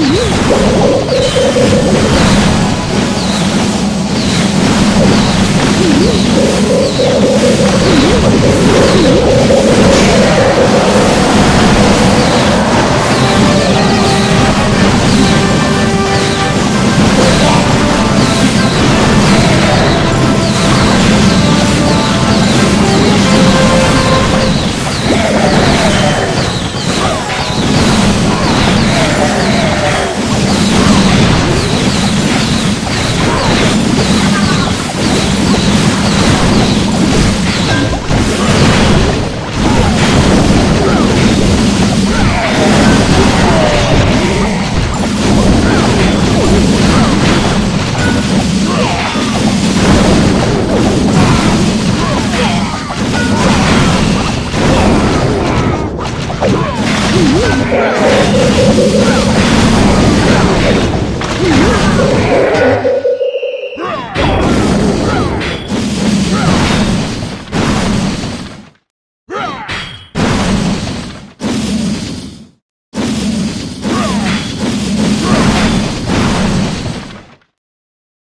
yeah Yeah!